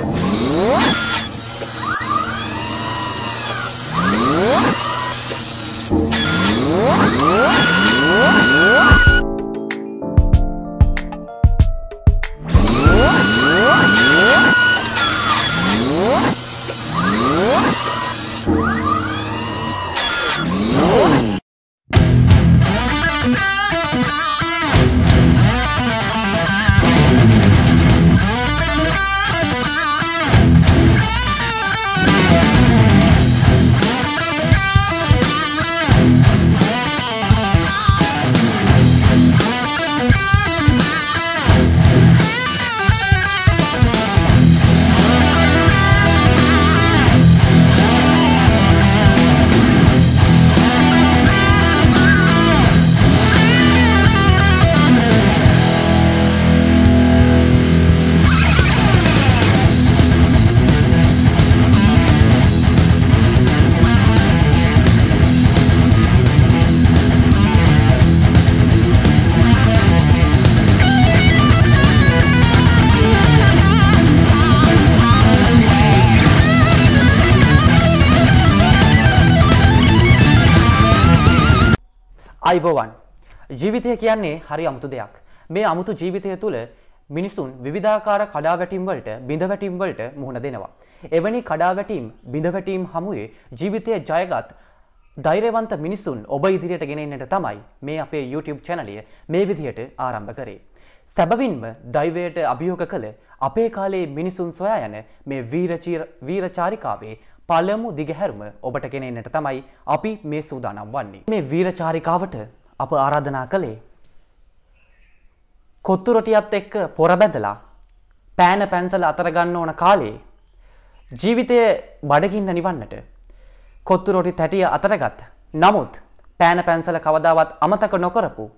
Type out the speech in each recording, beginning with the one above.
you. අයිබෝවන් ජීවිතය කියන්නේ හරි අමුතු දෙයක්. මේ අමුතු ජීවිතය තුළ මිනිසුන් විධාකාර කඩාවැටිම්වලට බිඳවැටිම්වලට මුහුණ දෙනවා. එවැනි කඩාවැටීම් බිඳවැටීම් හමුවේ ජීවිතය ජයගත් දෛරවන්ත මිනිසුන් ඔබ ඉදිරියට ගෙනෙන්නට තමයි මේ අපේ YouTube චැනලිය මේ විදිහට ආරම්භ කරේ. සැබවින්ම දෛවයට අභියෝග කළ අපේ කාලේ මිනිසුන් සොයා යන මේ වීරචාරිකාවේ පළමු දිගහැරුම ඔබට ගෙනෙන්නට තමයි අපි මේ සූදානම් වන්නේ. මේ වීරචාරිකාවට අප ආරාධනා කළේ කොත්තුරොටියත් එක්ක පොරබැඳලා පෑන පැන්සල අතරගන්න ඕන කාලේ ජීවිතය බඩගින්න නිවන්නට කොත්තුරොටි තැටිය අතරගත් නමුත් පෑන පැන්සල කවදාවත් අමතක නොකරපු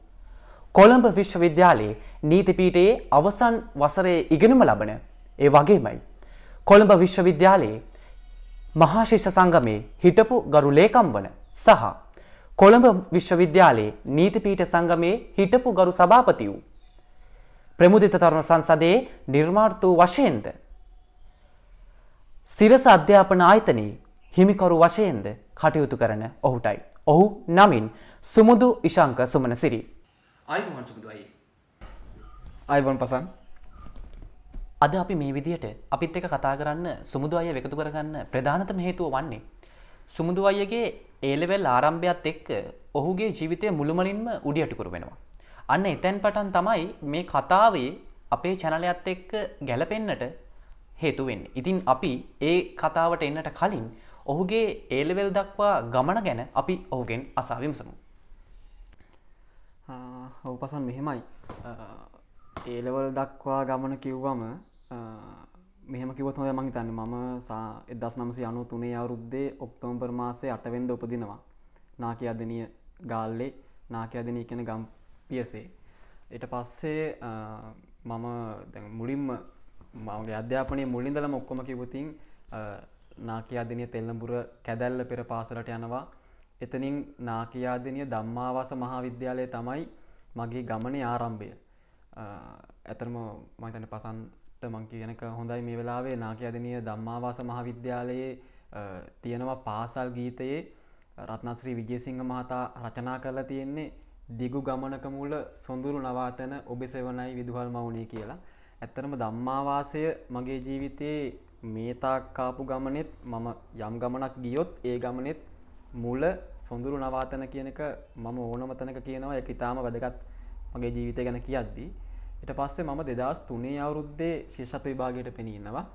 කොළඹ විශ්වවිද්‍යාලයේ නීතිපීටයේ අවසන් වසරේ ඉගෙනුම ලබන ඒ වගේමයි කොළඹ විශ්වවිද්‍යාලයේ මහාශිෂ සංගමේ හිටපු ගරු ලේකම් වන සහ කොළඹ විශ්වවිද්‍යාලයේ නීතිපීඨ සංගමේ හිටපු ගරු සභාපති වූ ප්‍රමුදිත තරුණ සංසදයේ නිර්මාර්තු වශයෙන්ද සිරස අධ්‍යාපන ආයතනයේ හිමිකරු වශයෙන්ද කටයුතු කරන ඔහුටයි. ඔහු නමින් සුමුදු ඉශංක සුමන සිරි. අයිබුවන් සුමුදු අයි. අයිබොන් පසන් අද අපි මේ විදිහට අපිත් එක කතා කරන්න සුමුදු අය එකතු කරගන්න ප්‍රධානතම හේතුව වන්නේ. සුමුදු අයගේ ඒලෙවල් ආරම්භයත් එක්ක ඔහුගේ ජීවිතය මුළුමනින්ම උඩියටකුර වෙනවා. අන්න එතැන් පටන් තමයි මේ කතාවේ අපේ චැනලයත් එක්ක ගැලපෙන්න්නට හේතුවෙන්. ඉතින් අපි ඒ කතාවට එන්නට කලින් ඔහුගේ ඒලෙවල් දක්වා ගමන ගැන අපි ඔහුගෙන් අසා විමසමු. ඔහු පසන් මෙහෙමයි ඒලවල් දක්වා ගමන කිව්වම මෙහම කිවත් හොද මං තන්න මම සා එදස් නමසි අනු තුනේ අවුරුද්දේ ඔක්තෝම්පර් මාසේ අටවෙන්ද උපදිනවා. නාකි අධනය ගාල්ලේ. නාකි අධනී කන ගම් පියසේ. එට පස්සේ මම මුලින්ම මගේ අධ්‍යාපනය මුලින්දල මොක්කොම කිවතින් නාකයාදනය තෙල්ලඹුර කැදැල්ල පෙර පාසලට යනවා. එතනින් නාකයාදනය දම්මාවාස මහාවිද්‍යාලය තමයි මගේ ගමන ආරම්භය. ඇතරම මතන පසන්ට මංකි ගැනක හොඳයි මේ වෙලාවේ. නාකයදනය දම්මාවාස මහාවිද්‍යාලයේ තියෙනවා පාසල් ගීතයේ. රත්නශ්‍රී විජේසිංහ මහතා රචනා කරලා තියෙන්නේ දිගු ගමනක මුල සොඳුරු නවාතන ඔබ සෙවනයි විදුහල් මවුණේ කියලා. ඇත්තරම දම්මාවාසය මගේ ජීවිතයේ මේතාක්කාපු ගමනෙත් මම යම් ගමනක් ගියොත් ඒ ගමනෙත් මුල සොඳුරු නවාතන කියනක මම ඕනමතනක කියනවා. එක ඉතාම වැදගත් මගේ ජීවිතය ගැන කියද්දී. එට පස්සේ මම දෙදස් තුනේ අවුරුද්දේ ශේෂත්ව විභාගයට පෙනීන්නවා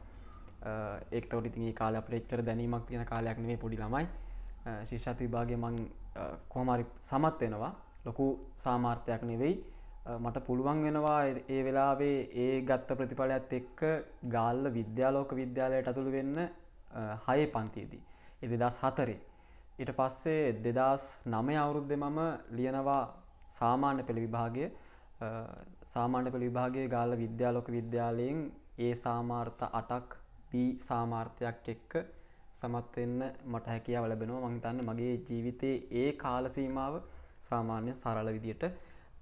ඒක්තවට ඉතින් කාල අපරේච්චර දැනීමක් තියෙන කාලයක් නෙවේ පොඩි ළමයි. ශිෂ්ෂත් විභාගය මං කොහමරි සමත් වෙනවා. ලොකු සාමාර්ථයක් නෙවෙයි. මට පුළුවන් වෙනවා ඒ වෙලාවේ ඒ ගත්ත ප්‍රතිඵලයක්ත් එක්ක ගාල්ල විද්‍යාලෝක විද්‍යාලයට ඇතුළු වෙන්න හය පන්තියේදී. එ දෙදස් හතරේ. ඊට පස්සේ දෙදස් නමය අවුරුද්ධ මම ලියනවා සාමාන්‍ය පෙළ විභාගය. සාමාන්‍ය පෙළ විභාගයේ ගාල විද්‍යාලෝක විද්‍යාලයෙන් ඒ සාමාර්ථ අටක් පී සාමාර්ථයක් එක්ක සමත්වෙන්න මට හැකියාව ලැබෙනවා. මංතන්න මගේ ජීවිතයේ ඒ කාලසීමාව සාමාන්‍ය සරල විදියට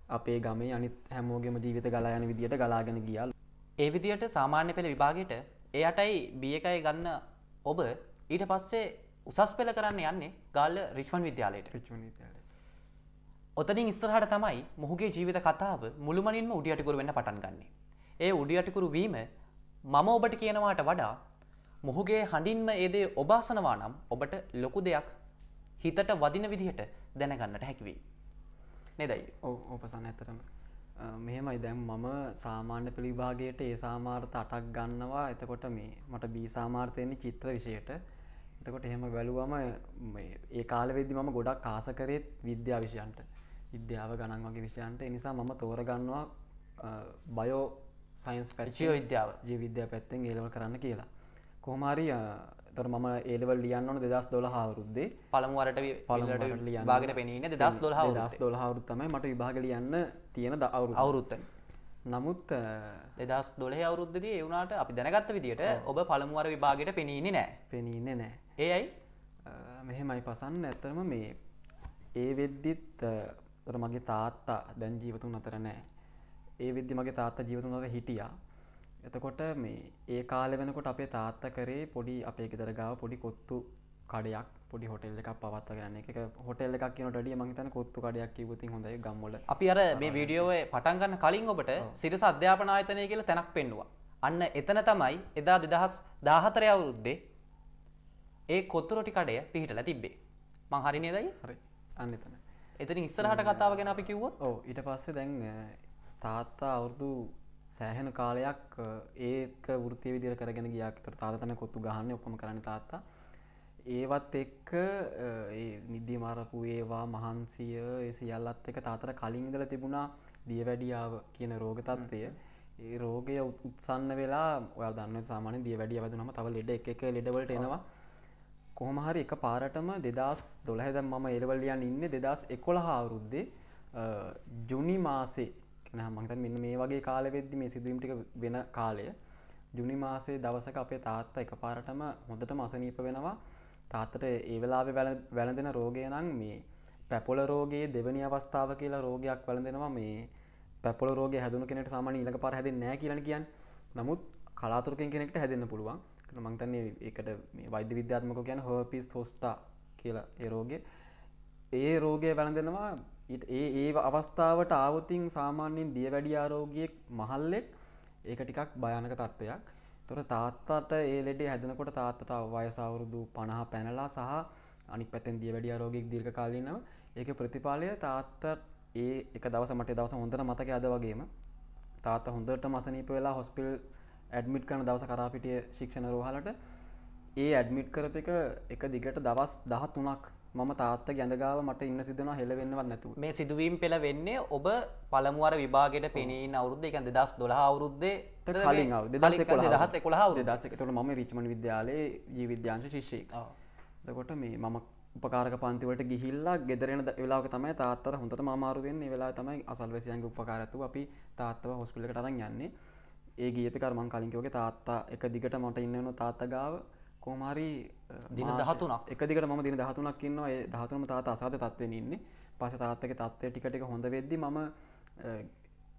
අපේ ගමේ අනිත් හැමෝගෙම ජීවිත ගලා යන විදියට ගලාගෙන ගියල් ඒ විදියට සාමාන්‍ය පෙළ විභාගයට එයටයි බිය එකයි ගන්න ඔබ ඊට පස්සේ උසස් පෙළ කරන්න යන්නේ ගාල්ල රිච්මන් විද්‍යාලයට. රිච්මන් විද්‍යාලය. ඔතනින් ඉස්සරහට තමයි මොහුගේ ජීවිත කතාව මුළුමනින්ම උඩියටිකුරු වෙන්න පටන් ගන්නේ. ඒ උඩියටිකුරු වීම මම ඔබට කියනවාට වඩා මොහුගේ හඬින්ම ඒදේ ඔබාසනවා නම් ඔබට ලොකු දෙයක් හිතට වදින විදිහට දැනගන්නට හැකිවේ. නෙදයි. ඔව ඕපසන්න ඇතරම මෙහෙමයි දැම් මම සාමාන්‍ය පිළිභාගයට ඒ සාමාර්ථ අටක් ගන්නවා එතකොට මේ මට බී සාමාර්ථයන්නේ චිත්‍ර විෂයට එතකොට එහෙම බැලුවම ඒ කාලවෙදදි මම ගොඩක් කාස කරෙත් විද්‍යා විෂයන්ට විද්‍යාව ගණන් වගේ විෂයන්ට. එනිසා මම තෝරගන්නවා බයෝ සයින්ස් පැච්චියෝ විද්‍යාව ජී විද්‍යා පැත්තෙන් ඒලවල් කරන්න කියලා. කොහමාරි තොර මම ඒලවල් ලියන්න ඕන දෙදස් දොල හවරුද්දේ පළමුවරට ලියන්න. භාගට පෙනීන දස් දොල් දස් දොල හවරුත් තමයි මට විභාග ලියන්න තියෙන ද අවුරු අවුරුත්ත නමුත් දෙදස් දොලහ අවුරුද්ධදී එවුණට අපි දැනගත්ත විදිට ඔබ පළමුවර විභාගට පෙනීන්නේ නෑ පෙනීන්නේ නෑ ඒ අයි? මෙහෙමයි පසන්න ඇත්තරම මේ ඒ වෙද්දිත් තොර මගේ තාත්තා දැන් ජීවතුන් අතර නෑ ඒ විද්දි මගේ තාත්තා ජීවතුන් අතර හිටියා. එතකොට මේ ඒ කාලෙ වෙනකොට අපේ තාත්ත කරේ පොඩි අපේ ගෙදර ගාව පොඩි කොත්තු කඩයක් පොඩි හොටෙල් එකක් පවත්ව ගන්න. එක හොටෙල් එකක් කියන ඩිය මහිතන කොත්තු කඩයක් කිවතින් හොඳයි ගම්මල අපි අර මේ වීඩියෝව පටන්ගන්න කලින් ඔබට සිරස අධ්‍යාපන ආයතනය කියල තැනක් පෙන්නවා. අන්න එතන තමයි එදා දෙදහස් දාහතරය අවුරුද්දේ ඒ කොත්තුරොටි කඩය පිහිටල තිබ්බේ. මං හරිනේ දයි හරි. අන්න එතන එතන ඉස්සරහට කතාව ගැන අපි කිව්වොත්? ඕ ඊට පස්සේ දැන් තාත්තා අවුරුදු සෑහෙන කාලයක් ඒක වෘතිය විදිර කරගෙන ගියක් තර තාතම කොත්තු ගහන්න ඔක්කොම කරන්න තාත්තා. ඒවත් එක්ක නිද්‍ය මාරපු ඒවා මහන්සිය ඒ සියල්ලත් එක තාතර කලින් ඉදල තිබුණා දිය වැඩියාව කියන රෝග තත්ත්වය. ඒ රෝගය උත්සන්න වෙලා ඔය දන්න සාමාන දිය වැඩිය වදනම තව ලෙඩ එක ලෙඩවලට එනවා කොහොමහරි එක පාරටම දෙදස් දොළහැද මම ඒරවල්ලියන් ඉන්න දෙදස් එකොළ හාවරුද්දේ ජුනි මාසේ මහිත මෙන්න මේ වගේ කාලවෙද්දි මේ සිදුවීම්ටික වෙන කාලය. ජුනි මාසේ දවසක අපේ තාත්තා එක පාරටම හොඳට මසනීප වෙනවා. තාත්තට ඒ වෙලාවෙ වැළඳෙන රෝගය නම් මේ පැපොල රෝගේ දෙවනි අවස්ථාව කියලා රෝගයක් වැළඳෙනවා. මේ පැපොල රෝග හැදුණු කෙනෙට සාමාන ඊළඟ පාර හැදෙන්නේ නැහැ කියලා කියන් නමුත් කලාතුරකින් කෙනෙක්ට හැදෙන්න පුළුවන්. මංතන්නේ ඒකට වෛද්‍ය විද්‍යාත්මක කියන හර්පිස් හොස්ටා කියලා. ඒ රෝගේ ඒ රෝගය වැළඳෙනවා. ඒ ඒ අවස්ථාවට ආවතින් සාමාන්‍යයෙන් දිය වැඩි ආරෝගියෙක් මහල්ලෙක්. ඒක ටිකක් භයානක තත්ත්වයක් තොර තාත්තට ඒ ලෙඩේ හැදෙනකොට තාත්තට වයසවුරුදු පණහා පැනලා සහ අනික් පැතෙන් දිය වැඩි ආරෝගියෙක් දීර්ඝ කාලීනව ඒක ප්‍රතිපාලය තාත්ත ඒ එක දවස මට දවස හොඳට මතක අද වගේම. තාත්ත හොඳට මසනීප වෙලා හොස්පිල් ඇඩමිට් කරන දවස කරාපිටිය ශික්ෂණ රෝහලට ඒ ඇඩමිට් කරප එක එක දිගට දවස් දහ තුනක් මම තාත්ත ගැඳගාව මට ඉන්න සිදෙනවා හෙලවෙන්නවත් නැතු මේ සිදුවීම් පෙළ වෙන්නේ ඔබ පළමුවර විභාගයට පෙනීන අවුද්ධ එක දෙදස් දොලා අවුරුද්දේ දහස් එකොලා දස එකතුට ම රිච්මණ විද්‍යාලයේ ජීවිද්‍යාංශ ශිෂ්ෂය දකොට මේ මම උපකාරක පන්තිවට ගිහිල්ලා ගෙදරෙන වෙලාක තමයි තාත්තර හොඳට මාරුවෙන් වෙලා තමයි අසල්වසියන්ගේ උපකාරතු අපි තාත්තව හොස්පිලට අරන් යන්නේ ඒ ගියපිකරමන් කලින්කෝගේ තාත්තා එක දිගට මට ඉන්නවන තාත්ත ගාව. කෝමාරි දින දහතුනක්. එක දිකට ම දින දහතුනක් ඉන්නවා. ඒ දහතුනම තාත අසාද තත්වෙන ඉන්නේ. පස තාත්තක තත්වය ටිකටික හොඳ වෙද්දි මම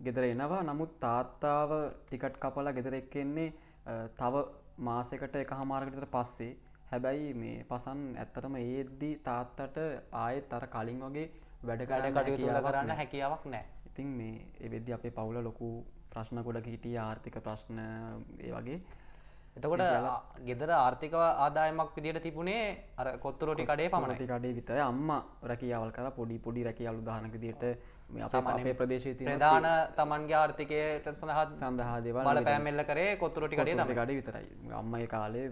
ගෙදර එනවා. නමුත් තාත්තාව ටිකට් කපලා ගෙදර එක්කෙන්නේ තව මාසකට එක හමාරකටට පස්සේ. හැබැයි මේ පසන් ඇත්තටම ඒද්දී තාත්තට ආයෙත් තර කලින් වගේ වැඩකඩ කටයුතුල කරන්න හැකියාවක් නෑ ඉතින් මේ එවෙද්දි අපේ පවුල ලොකු ප්‍රශ්න ගොඩ හිටිය ආර්ථික ප්‍රශ්න ඒ වගේ. එතකොට ගෙදර ආර්ථික ආදායමක් විදිට තිබුණේ අර කොත්තුරොටි කඩේ පමණති කඩේ විතර අම්ම රැකියාවල් කර පොඩි පොඩි රැකියලු දානක දිට අපේ ප්‍රදේශය ප්‍රධාන තමන්ගේ ආර්ථිකයට සඳහත් සඳහා දෙවල් බල පෑමෙල්ල කරේ කොත්තුරොටි කඩේ ට කඩ විතරයි. අම්මයි කාලේ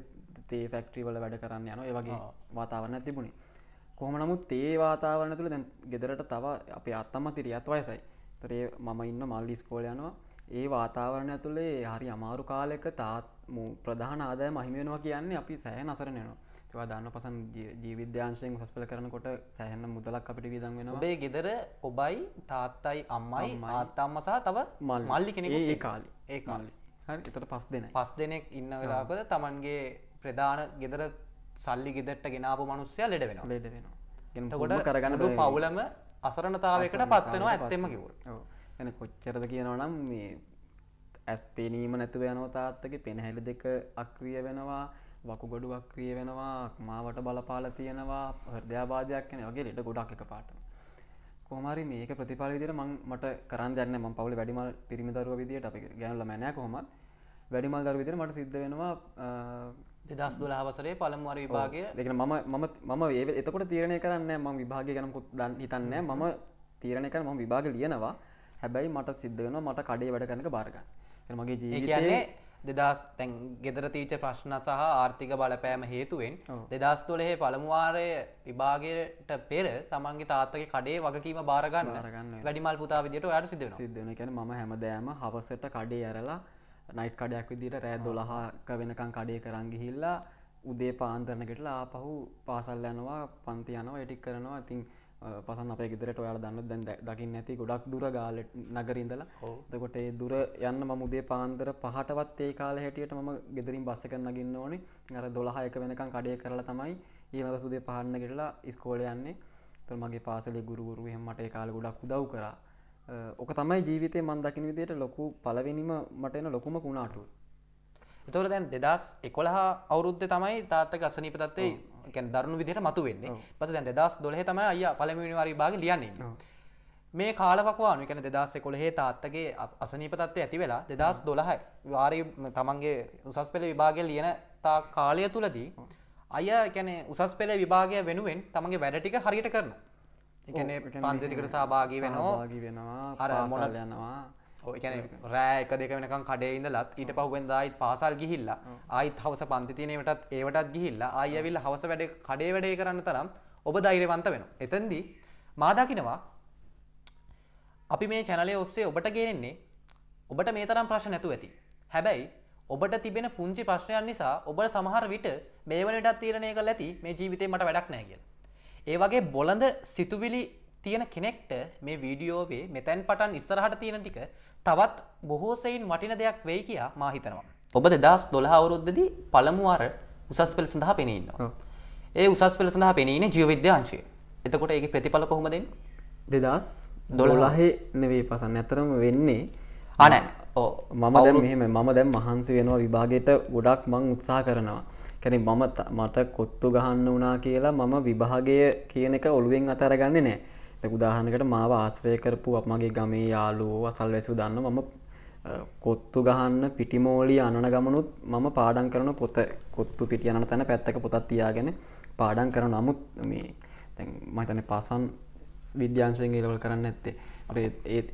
තේ ෆැක්ට්‍රීවල වැඩ කරන්න යන ඒ වගේ වාතාවරණ තිබුණේ. කොහම නමුත් ඒ වාතාවරණ තුළ දැන් ගෙදරට තව අපේ අත්තම්ම තිරියත් වයසයි. තරේ මම ඉන්න මල්ලි ස්කෝල යනවා ඒ වාතාවරණ ඇතුළේ හරි අමාරු කාලෙක තාත් ප්‍රධාන ආදාය මහිමෙනවා කියන්නේ අපි සෑහ නසරනයනවා ඒවා දන්න පසන් ජීවිද්‍යාංශයෙන් සස්පල කරනකොට සෑහන්න මුදලක් අපිට විදන් වෙන ඔබේ ගෙදර ඔබයි තාත්තයි අම්මයි ආත්තම්ම සහ තව මල් මල්ලි කෙනෙ ඒ කාලි. ඒ කාලි. හරි. එතට පස් දෙන පස් දෙනෙක් ඉන්න වෙලාපද තමන්ගේ ප්‍රධාන ගෙදර සල්ලි ගෙදට ගෙනාපු මනුස්්‍යය ලෙඩ වෙන ලෙඩ වෙනවා. කොට කරගන්න පවුලම අසරණතාවකට පත්වෙනවා ඇත්තෙම කිව්ව එන කොච්චරද කියනවනම් මේ ඇස් පෙනීම නැතුව යනව තාත්තගේ පෙනහැලි දෙක අක්‍රිය වෙනවා වකුගොඩු අක්‍රිය වෙනවා මාවට බලපාල තියෙනවා හෘදයාබාධයක් කන වගේ ලෙට ගොඩක් එක පාට කොමරි මේක ප්‍රතිඵල විදිර මං මට කරන්න දන්න ම පවුල වැඩිමල් පිරිමිදරුව විදිට අපි ගැනල මැනෑ කොහොමත්. වැඩිමල් දර විදිර මට සිද්ධ වෙනවා දෙදස් දොලා වසරේ පළමුවර විභාගය. දෙක මම මම මම ඒ එතකොට තීරණය කරන්න ම විභාගය ගනකුත් දන් හිතන්න මම තීරණය කර ම විභාග ලියනවා හැබැයි මට සිද්ධ වෙන මට කඩේ වැඩ කනක බාරගන්න මගේ ජීවිතන්නේ දෙදස් තැන් ගෙදර තීච ප්‍රශ්න සහ ආර්ථික බලපෑම හේතුවෙන් දෙදස් තුළෙහේ පළමුවාරය විභාගයට පෙර තමන්ගේ තාත්තගේ කඩේ වගකීම බාරගන්න බාරගන්න. වැඩිමල් පුතා විදිට යට සිදෙන සිද්ධන කැන ම හැමදෑම හවසට කඩේ ඇරලා නයිට් කඩයක් විදිට රෑ දොළහක වෙනකං කඩේ කරංගිහිල්ලා උදේ පාන්තරනකටලා ආපහු පාසල් යනවා පන්ති යනවා එටික් කරනවා. ඉතින් පසන් අප ගෙදරට ඔයාල දන්න දැන් දකින්න ඇති ගොඩක් දුර ගාලට නගරින්දලා දකොට ඒ දුර යන්න ම මුදේ පාන්දර පහටවත් ඒ කාල හැටියට ම ගෙදරින් බස්ස කරන්න ගන්න ඕනේ. අර දොළහයක වෙනකම් කඩේ කරලා තමයි ඊනක සුදේ පහන්න ගෙටලා ඉස්කෝල යන්නේ. තුර මගේ පාසලේ ගුරුවරු එහෙම මට ඒ කාල ගොඩක් උදව් කරා. ඕක තමයි ජීවිතය මන් දකින විදියට ලොකු පලවෙනිම මට එන ලොකුම කුණාටුව. එතවට දැන් දෙදස් එකොළහා අවුරුද්ධ තමයි තාත්තක අසනීපතත්තේ කැන් දරුණු විදිහට මතු වෙන්නේ පස දැන් දෙදස් දොලහ තමයි අය පළමිනිවාරි භාග ලියන්නේ. මේ කාලපක්වාන එකන දෙදස් කොළහේ තාත්තගේ අසනීපතත්වය ඇති වෙලා දෙදස් දොළහයි වාරී තමන්ගේ උසස් පෙළ විභාගය ලියන තා කාලය තුළදී අය කැන උසස් පෙළ විභාගය වෙනුවෙන් තමන්ගේ වැඩටික හරියට කරන එකන පන්තිකට සභාගී වෙනවා. වෙනවා අර මොනල් යනවා ඕකන රෑ එක දෙක වෙනකම් කඩේ ඉඳලත් ඊට පහුවෙන්දායිත් පාසල් ගිහිල්ලා ආයිත් හවස පන්තිතිනයටත් ඒවටත් ගිහිල්ලා අයවිල් හවස වැඩ කඩේ වැඩේ කරන්න තරම් ඔබ දෛරවන්ත වෙන. එතන්දී මාදකිනවා අපි මේ චැනලය ඔස්සේ ඔබට ගේනෙන්නේ ඔබට මේ තරම් ප්‍රශ්න නැතු ඇති. හැබැයි ඔබට තිබෙන පුංචි ප්‍රශ්නයන් නිසා ඔබට සමහර විට මේ වනටත් තීරණය කළ ඇති මේ ජීවිතේ මට වැඩක් නෑ කියල. ඒ වගේ බොළඳ සිතුවිලි තියෙන කෙනෙක්ට මේ වීඩියෝවේ මෙතැන් පටන් ඉස්සරහට තියෙන ටික තවත් බොහෝසයින් වටින දෙයක් වෙයි කියා මාහිතනවා. ඔබ දෙදස් දොළහ අවුරුද්ධදී පළමුුවර උසස් පෙළ සඳහා පෙනීන්නවා. ඒ උසස් පෙළ සඳහා පෙනීන ජීවවිද්‍යාංශය එතකොට ඒ ප්‍රතිඵල කොහොමදෙන් දෙදස් දොළහේ නෙවේ පසන්න. ඇතරම වෙන්නේ අනෑ මම දැන් මෙහෙම මම දැන් මහන්සි වෙනවා විභාගයට ගොඩක් මං උත්සා කරනවා. කැන මම මට කොත්තු ගහන්න වනා කියලා මම විභාගය කියන එක ඔළුවෙන් අතරගන්න නෑ උදාහනකට මාව ආශ්‍රය කරපු අපමගේ ගමේ යාලුවෝ අසල් වැසු දන්න මම කොත්තු ගහන්න පිටිමෝලි අනන ගමනුත් මම පාඩන් කරන පොත කොත්තු පිටිය යන තැන පැත්තක පොතත් තියාගෙන පාඩන් කරන නමුත් මේ මතන පසන් විද්‍යාංශයෙන් ඒලවල් කරන්න ඇත්තේ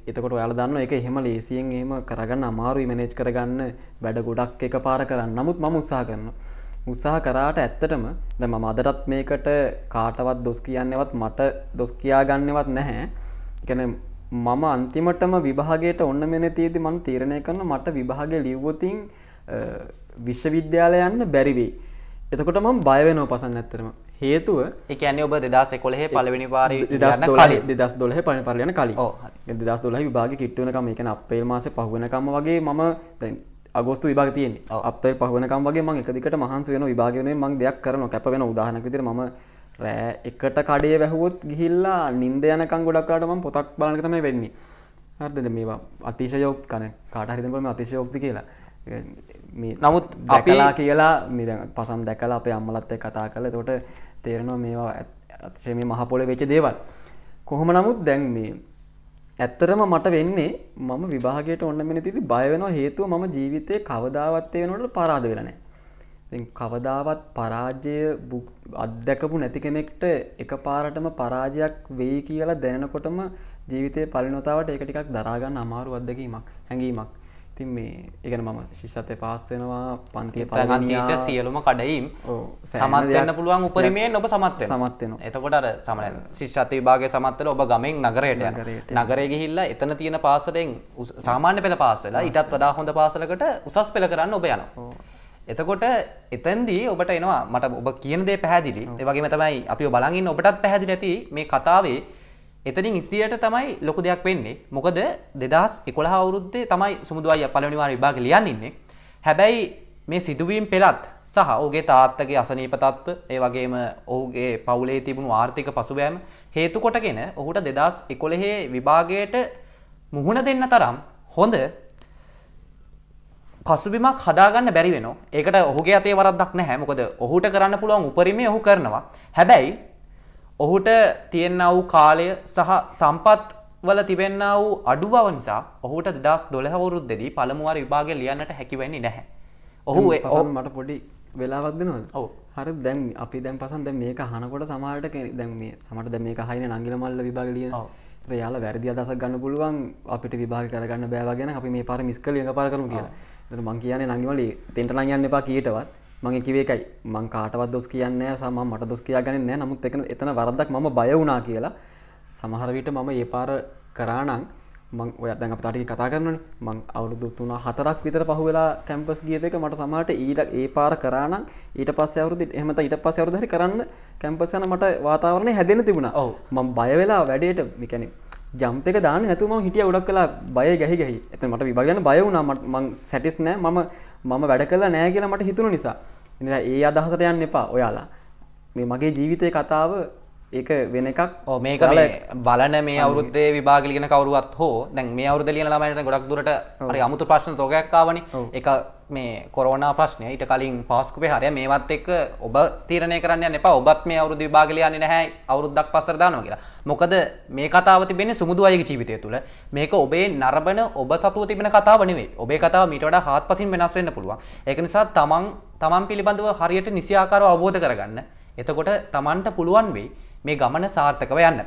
එතකොට ඔයාල දන්න එක එහෙම ලේසියෙන් එහෙම කරගන්න අමාරු මනේජ් කරගන්න වැඩ ගොඩක් එක පාර කරන්න. නමුත් මම උත්සා කරන්න උත්සාහ කරාට ඇත්තටම ද ම අදටත් මේකට කාටවත් දොස් කියන්නවත් මට දොස් කියා ගන්නවත් නැහැ එකන මම අන්තිමටම විභාගයට ඔන්න මෙන තියති මන් තීරණය කරන මට විභාගය ලිව්වතින් විශ්වවිද්‍යාලය යන්න බැරිවෙයි එතකොට මම බයවෙනෝ පසන්න ඇත්තරම හේතුව එකන ඔබ දෙදස් කොළෙහ පලවෙනි පාරි දෙදස් දොලහ පන පලයන කලින්. දෙදස් දොලහ විභාග කිට්ටුවනකම එක අපේල් මාස පහුවනකම වගේ මම අගෝස්තු විභාග තියෙන අපේ පහුවනකම් වගේ මං එකදිකට මහන්ස වෙන විභාගන මං දෙයක් කරන කැප වෙන උදාහනක විදිර ම රෑ එකට කඩේ වැැහුවොත් ගිහිල්ලා නින්ද යනකං ගොඩක්කාටම පොතක් බලන තමයි වෙන්නේ. හර්දද මේවා අතිශයෝක් කන කාට හරිතම අතිශයෝක්ති කියලා. නමුත් අපලා කියලා පසම් දැකලා අපේ අම්මලත්තය කතා කළ තොට තේරෙනවා මේවා අතිශය මේ මහපොල වෙච්ච දේවල්. කොහොම නමුත් දැන් මේ ඇත්තරම මට වෙන්නේ මම විභාගයට ඔන්න මෙන තිති බයවෙනවා හේතුව මම ජීවිතය කවදාවත්තය වෙනට පරාද වෙලනෑ කවදාවත් පරාජය අත්දැකපු නැති කෙනෙක්ට එක පාරටම පරාජයක් වෙයි කියලා දැනකොටම ජීවිතය පලිනොතාවට එක ටිකක් දරාගන්න අමාරු අත්දකීමක් හැඟීමක්. තින් මේ එකන මම ශිෂ්ෂතය පාස් වෙනවා පන්තිය පගන්තීච සියලුම කඩයිම්. සමත්යන්න පුළුවන් උපරිමයෙන් ඔබ සමත්ය සමත්වන එතකොට සමන ශිෂ්ෂත විභාග සමත්තල ඔබ ගමෙන් නගරයට නගරය ගිහිල්ලා එතන තියෙන පාසලෙන් සාමාන්‍ය පෙළ පාසලා ඉටත් වඩා හොඳ පාසලකට උසස් පෙළ කරන්න ඔබ යන එතකොට එතන්දී ඔබට එනවා මට ඔබ කියන දේ පැහැදිලි. ඒවගේ තමයි අපි බලගින් ඔබටත් පැහැදිලි ඇති මේ කතාවේ එතනින් ඉස්තියට තමයි ලොකු දෙයක් වෙන්නේ. මොකද දෙදස් එකොළ අවුරුද්දේ තමයි සුමුදුවයි පලනිවාර විභාග ලියන්න්නේ හැබැයි මේ සිදුවීම් පෙළත් සහ ඕගේ තාත්තගේ අසනීපතත්ව ඒ වගේම ඔහුගේ පවුලේ තිබුණු ආර්ථික පසුබෑම හේතු කොටගෙන ඔහුට දෙදස් එකොළෙහේ විභාගයට මුහුණ දෙන්න තරම් හොඳ පසුබිමක් හදාගන්න බැරි වෙන ඒකට ඔහුගේ අතේ වරද්දක් නැහැ. මොකද ඔහුට කරන්න පුළුවන් උපරිමේ ඔහු කරනවා. හැබැයි ඔහුට තියෙන්න වූ කාලය සහ සම්පත් වල තිබෙන්න වූ අඩු බව නිසා ඔහුට දෙදස් දොළහවුරුද්දෙදී පළමුවර විභාගය ලියන්නට හැකිවෙන්නේ නැහැ. ඔහු මට පොඩි වෙලාවත් දෙනවද? ඔව්. හරි දැන් අපි දැන් පසන් දැන් මේක හනකොට කෙනෙක් දැන් මේ සමට දැන් මේක හයින නංගිල මල්ල විභාග ලියන. යාලා වැරදි අදසක් ගන්න පුළුවන් අපිට විභාග කරගන්න බෑවා ගැන අපි මේ පාර මිස්කල පාර කරමු කියලා. මං කියන්නේ නංගිමලි තෙන්ට නං යන්න එපා කීටවත් මගේ කිවේකයි මං කාටවත් දොස් කියන්නේ සම මට දොස් කියා ගන්න නෑ නමුත් එකන එතන වරදක් මම බය වුණා කියලා සමහර විට මම ඒ පාර කරානං මං ඔය දැන් තාටික කතා කරනනේ මං අවුරුදු තුනා හතරක් විතර පහුවෙලා කැම්පස් ගිය එක මට සමහරට ඊට ඒ පාර කරානම් ඊට පස්සේ අවුරුදු එහෙම නැත්නම් ඊට පස්සේ අවුරුදු හරි කරන්න කැම්පස් යන මට වාතාවරණය හැදෙන්න තිබුණා. ඔව්. මම බය වෙලා වැඩේට ඒ කියන්නේ ජම්ප් එක දාන්නේ නැතුව මම හිටියා ගොඩක් වෙලා බය ගැහි ගැහි. එතන මට විභාග යන බය වුණා මට මං සැටිස් නෑ මම මම වැඩ කළා නෑ කියලා මට හිතුණු නිසා. ඉතින් ඒ අදහසට යන්න එපා ඔයාලා. මේ මගේ ජීවිතේ කතාව ඒක වෙන එකක් ඕ මේක බලන මේ අවුරුද්දේ විභාගලිගෙන කවරුවත් හෝ දැන් මේ අවුරුද්ද ලියන ළමයින්ට ගොඩක් දුරට හරි අමුතු ප්‍රශ්න තෝගයක් ආවනේ ඒක මේ කොරෝනා ප්‍රශ්නය ඊට කලින් පාස්කුපේ හරිය මේවත් එක්ක ඔබ තීරණය කරන්න එපා ඔබත් මේ අවුරුදු විභාග ලියන්නේ නැහැ අවුරුද්දක් පස්සට දානවා කියලා. මොකද මේ කතාව තිබෙන්නේ සුමුදු අයගේ ජීවිතය තුළ. මේක ඔබේ නරඹන ඔබ සතුව තිබෙන කතාව නෙවෙයි. ඔබේ කතාව මීට වඩා හාත්පසින් වෙනස් වෙන්න පුළුවන්. ඒක නිසා තමන් තමන් පිළිබඳව හරියට නිසියාකාරව අවබෝධ කරගන්න. එතකොට තමන්ට පුළුවන් වෙයි මේ ගමන සාර්ථකව යන්න.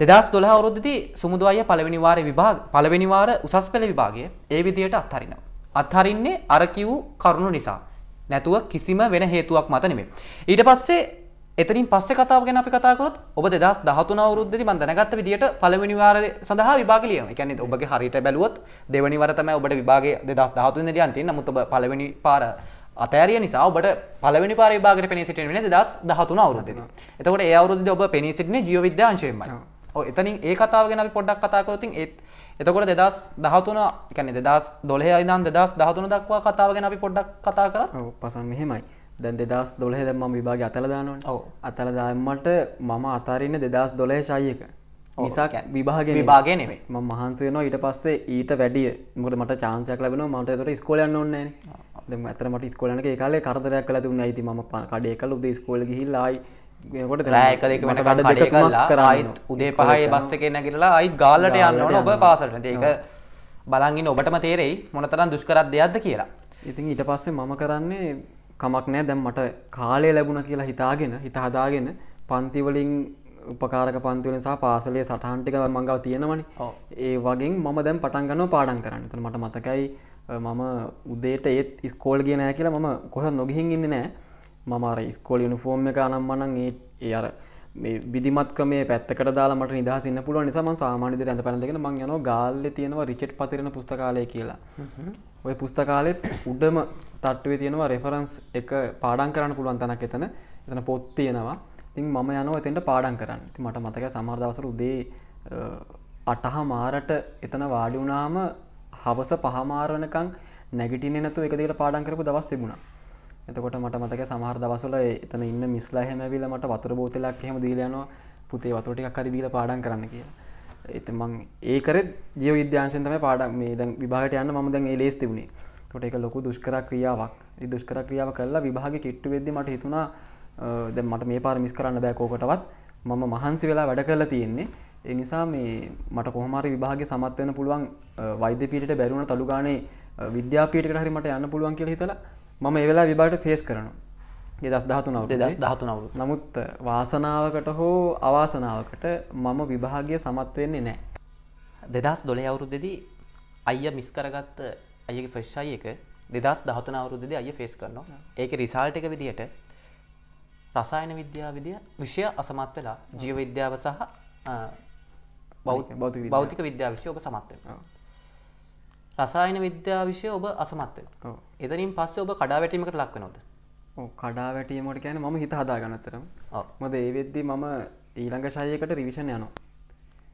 දෙදස් දොළ අවුරුද්දදී සුමුදු අය පළවෙනි වාර විභාග පළවෙනි වාර උසස් පෙළ විභාගය ඒ විදියට අත්හරිනවා. අත්හරින්නේ අර කිව් කරුණු නිසා. නැතුව කිසිම වෙන හේතුවක් මත නෙමෙයි. ඊට පස්සේ එතනින් පස්සේ කතාව ගැන අපි කතා කරොත් ඔබ 2013 අවුරුද්දේදී මම දැනගත්ත විදියට පළවෙනි වාරය සඳහා විභාග ලියනවා. ඒ කියන්නේ ඔබගේ හරියට බැලුවොත් දෙවෙනි වර තමයි ඔබට විභාගය 2013 වෙනිදා යන්න තියෙන්නේ. නමුත් ඔබ පළවෙනි පාර අතෑරිය නිසා ඔබට පළවෙනි පාර විභාගයට පෙනී සිටින වෙන්නේ 2013 අවුරුද්දේදී. එතකොට ඒ අවුරුද්දේදී ඔබ පෙනී සිටින්නේ ජීව විද්‍යා අංශයෙන්මයි. ඔව් එතනින් ඒ කතාව ගැන පොඩ්ඩක් කතා කරොත් ඉතින් ඒත් එතකොට 2013 කියන්නේ 2012 ඉඳන් 2013 දක්වා කතාව ගැන අපි පොඩ්ඩක් කතා කරා. පසන් මෙහෙමයි. දැන් 2012 දැන් මම විභාගය අතලා දානවනේ. ඔව්. අතලා දැම්මට මම අතාරින්නේ 2012 ෂයි එක. නිසා විභාගේ විභාගය නෙමෙයි. මම මහන්සි වෙනවා ඊට පස්සේ ඊට වැඩිය මට මට ඒතකොට ඉස්කෝලේ යන්න ඕනේ නැහැනේ. දැන් ඇත්තට මට ඒ කාලේ කරදරයක් කළා තිබුණා. ඉතින් මම ප- කඩේ කළා උදේ ඉස්කෝලේ ගිහිල්ලා ආයි එනකොට රෑ එක දෙක වෙනකම් කඩේ කළා ආයිත් උදේ පහේ බස් එකේ නැගිටලා ආයිත් ගාල්ලට යන්න ඔබ. ඉතින් ඒක බලන් ඉන්න ඔබටම තේරෙයි මොනතරම් දුෂ්කර දෙයක්ද කියලා. ඉතින් ඊට පස්සේ මම කරන්නේ කමක් නෑ දැන් මට කාලය ලැබුණ කියලා හිතාගෙන හිත හදාගෙන පන්ති වලින් උපකාරක පන්ති වලින් සහ පාසලේ සටහන් ටික මම ගාව තියෙනවනේ. ඒ වගේ මම දැන් පටන් ගන්නවා පාඩම් කරන්න. එතන මට මතකයි මම උදේට ඒත් ඉස්කෝල් ගියේ නෑ කියලා මම කොහෙවත් නොගිහින් ඉන්නේ නෑ. මම අර ඉස්කෝල යුනිෆෝම් එක අනම්මනම් ඒ ඒ අර මේ විධිමත් ක්‍රමයේ පැත්තකට දාලා මට නිදහස් ඉන්න පුළුවන් නිසා මම සාමාන්‍ය විදිහට ඇඳ පැන දෙගෙන මම යනවා ගාල්ලේ තියෙනවා රිචඩ් පතිරණ පුස්තකාලය කියලා. ওই පුස්තකාලෙත් උඩම තට්ටුවේ තියෙනවා රෙෆරන්ස් එක පාඩම් කරන්න පුළුවන් තැනක් එතන. එතන පොත් තියෙනවා. ඉතින් මම යනවා එතෙන්ට පාඩම් කරන්න. ඉතින් මට මතකයි සමහර දවස්වල උදේ අටහ මාරට එතන වාඩි වුණාම හවස පහමාර වෙනකන් නැගිටින්නේ නැතුව එක දිගට පාඩම් කරපු දවස් තිබුණා. එතකොට මට මතකයි සමහර දවස්වල එතන ඉන්න මිස්ලා එහෙම ඇවිල්ලා මට වතුර බෝතලයක් එහෙම දීලා යනවා පුතේ වතුර ටිකක් හරි බීලා පාඩම් කරන්න කියලා. ඉතින් මං ඒ කරෙත් ජීව විද්‍යාංශයෙන් තමයි පාඩම් මේ දැන් විභාගයට යන්න මම දැන් ඒ ලේස් තිබුණේ. එතකොට ඒක ලොකු දුෂ්කර ක්‍රියාවක්. ඒ දුෂ්කර ක්‍රියාව කළා විභාගෙ කිට්ටු වෙද්දි මට හිතුණා දැන් මට මේ පාර මිස් කරන්න බෑ කෝකටවත්. මම මහන්සි වෙලා වැඩ කරලා තියෙන්නේ. ඒ නිසා මේ මට කොහොම හරි විභාගේ සමත් වෙන්න පුළුවන් අ, වෛද්‍ය පීඨයට බැරි වුණ තලු ගානේ අ, විද්‍යා පීඨයකට හරි මට යන්න පුළුවන් කියලා හිතලා මම ඒ වෙලාවේ විභාගයට ෆේස් කරනවා. 2013 අවුරුද්දේ. 2013 අවුරුදු. නමුත් වාසනාවකට හෝ අවාසනාවකට මම විභාගය සමත් වෙන්නේ නැහැ. දෙදස් දොළ අවුරුද්දෙදී අය මිස් කරගත්ත අයගේ ෆෙශ්ෂයි එක දෙදස් දහතුන අවුරුද්දේ අය ෆේස් කරනවා ඒක රිසාල්ට එක විදිහට රසායන විද්‍යා විදිය විෂය අසමත් වෙලා ජීව විද්‍යාව සහ අ, බෞ- භෞතික විද්‍යාව. භෞතික විද්‍යා විෂය ඔබ සමත් වෙනවා. රසායන විද්‍යා විෂය ඔබ අසමත් වෙනවා. ඔව්. එතනින් පස්සේ ඔබ කඩාවැටීමකට ලක් වෙනවද? ඔව් කඩා වැටීමට කියන්නේ මම හිත හදා. ඔව්. මොකද ඒ වෙද්දි මම ඊළඟ ශායයකට රිවිෂන් යනවා.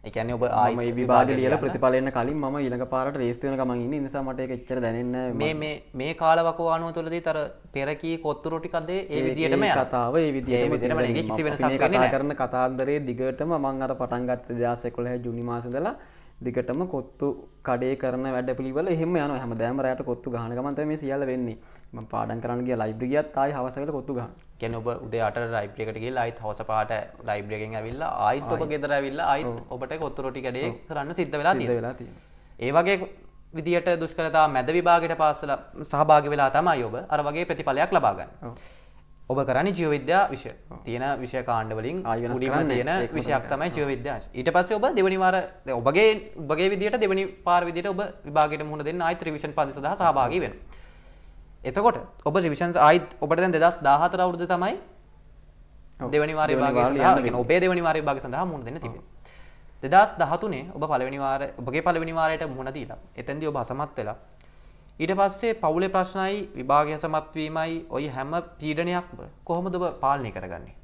කියන්නේ ඔබ මම ආයි මේ විභාග ලියලා ප්‍රතිඵල එන්න කලින් මම ඊළඟ පාරට රේස් වෙන ගමන් ඉන්නේ. ඒ නිසා මට එච්චර දැනෙන්නේ. මේ මේ මේ කාලවකවානුව තුළදී තර පෙරකී කොත්තුරු ටිකද ඒ යනවා. කතාව මේ නැහැ. කරන කතාන්දරේ දිගටම මම අර පටන් ගත්ත 2011 ජුනි මාසේ ඉඳලා දිගටම කොත්තු කඩේ කරන වැඩ පිළිවල එහෙම යන හැම දෑම රෑට කොත්තු ගහන ගමන්ත මේ සියල්ල වෙන්නේ ම පාඩන් කරන්න ගිය ලයිබ්‍රිගියත් ආයි හවසකට කොත්තු ගහන ගැන ඔබ උදයාට ලයිබ්‍රියකට ගිහිල්ලා ආයිත් හවස පාට ලයිබ්‍රියගෙන් ඇවිල්ලා ආයිත් ඔබ ගෙදර ඇවිල්ලා ආයිත් ඔබට කොත්තු රොටි කඩේ කරන්න සිද්ධ වෙලා. වෙලා තියෙන ඒ වගේ විදියට දුෂ්කරතා මැද විභාගයට පාස්සල සහභාගි වෙලා තමයි ඔබ අර වගේ ප්‍රතිඵලයක් ලබා ගන්න. ඔව්. ඔබ කරන්නේ ජීව විද්‍යා විෂය. තියෙන විෂය කාණ්ඩ වලින් ආයි වෙනස් උඩින්ම කරන්නේ තියෙන විෂයක් තමයි ජීව විද්‍යා. ඊට පස්සේ ඔබ දෙවෙනි වාර දැන් ඔබගේ ඔබගේ විදියට දෙවෙනි පාර විදියට ඔබ විභාගයට මුහුණ දෙන්න ආයිත් රිවිෂන් පන්ති සඳහා සහභාගී වෙනවා. එතකොට ඔබ රිවිෂන්ස් ආයිත් ඔබට දැන් 2014 අවුරුද්ද තමයි දෙවනි වාර දෙවනි විභාගය වාර සඳහා ලියන්න කියන්නේ ඔබේ දෙවනි වාර විභාගය සඳහා මුහුණ දෙන්න තිබෙනවා. 2013 ඔබ පළවෙනි වාර ඔබගේ පළවෙනි වාරයට මුහුණ දීලා එතෙන්දී ඔබ අසමත් වෙලා ඊට පස්සේ පවුලේ ප්‍රශ්නයි විභාගය සමත් වීමයි ඔය හැම පීඩනයක්ම කොහොමද ඔබ පාලනය කරගන්නේ?